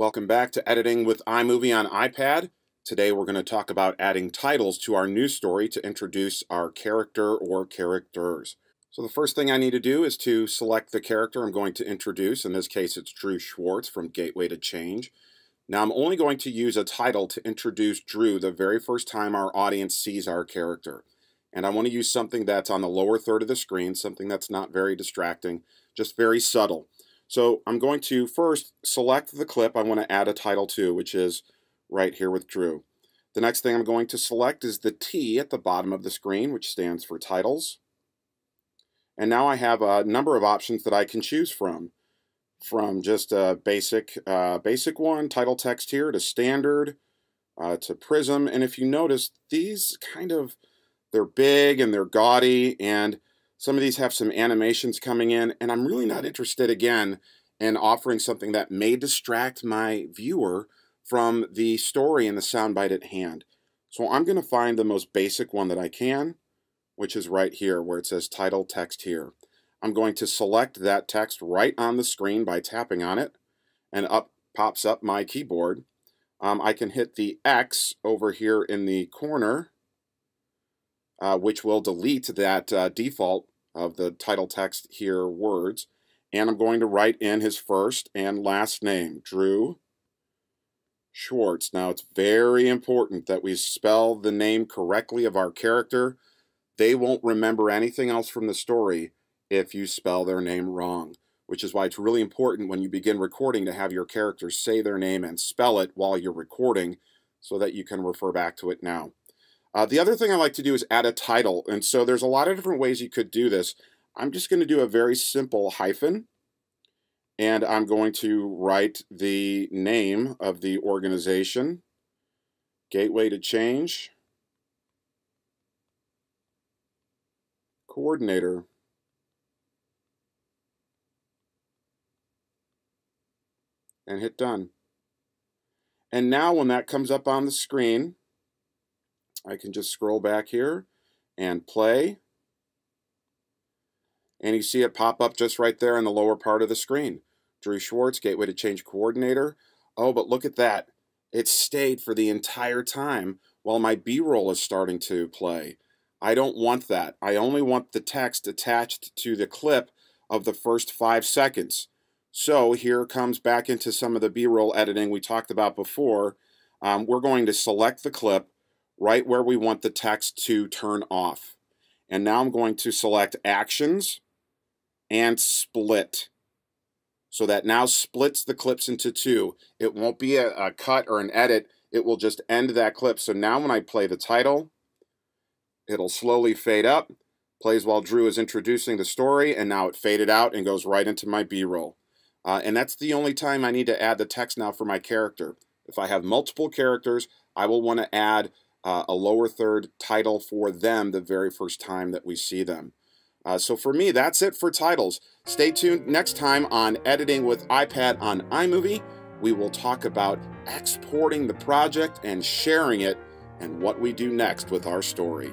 Welcome back to Editing with iMovie on iPad. Today we're going to talk about adding titles to our news story to introduce our character or characters. So the first thing I need to do is to select the character I'm going to introduce. In this case it's Drew Schwartz from Gateway to Change. Now I'm only going to use a title to introduce Drew the very first time our audience sees our character. And I want to use something that's on the lower third of the screen, something that's not very distracting, just very subtle. So I'm going to first select the clip I want to add a title to, which is right here with Drew. The next thing I'm going to select is the T at the bottom of the screen, which stands for titles. And now I have a number of options that I can choose from. From just a basic, uh, basic one, title text here, to standard, uh, to prism. And if you notice, these kind of, they're big and they're gaudy and some of these have some animations coming in, and I'm really not interested, again, in offering something that may distract my viewer from the story and the soundbite at hand. So I'm going to find the most basic one that I can, which is right here where it says title text here. I'm going to select that text right on the screen by tapping on it, and up pops up my keyboard. Um, I can hit the X over here in the corner, uh, which will delete that uh, default of the title text here words. And I'm going to write in his first and last name, Drew Schwartz. Now, it's very important that we spell the name correctly of our character. They won't remember anything else from the story if you spell their name wrong, which is why it's really important when you begin recording to have your character say their name and spell it while you're recording so that you can refer back to it now. Uh, the other thing I like to do is add a title. And so there's a lot of different ways you could do this. I'm just going to do a very simple hyphen. And I'm going to write the name of the organization, Gateway to Change, Coordinator. And hit done. And now when that comes up on the screen, I can just scroll back here and play. And you see it pop up just right there in the lower part of the screen. Drew Schwartz, Gateway to Change Coordinator. Oh, but look at that. It stayed for the entire time while my B-roll is starting to play. I don't want that. I only want the text attached to the clip of the first five seconds. So here comes back into some of the B-roll editing we talked about before. Um, we're going to select the clip, right where we want the text to turn off. And now I'm going to select Actions and Split. So that now splits the clips into two. It won't be a, a cut or an edit. It will just end that clip. So now when I play the title, it'll slowly fade up, plays while Drew is introducing the story, and now it faded out and goes right into my B-roll. Uh, and that's the only time I need to add the text now for my character. If I have multiple characters, I will want to add uh, a lower third title for them the very first time that we see them. Uh, so for me, that's it for titles. Stay tuned next time on Editing with iPad on iMovie. We will talk about exporting the project and sharing it and what we do next with our story.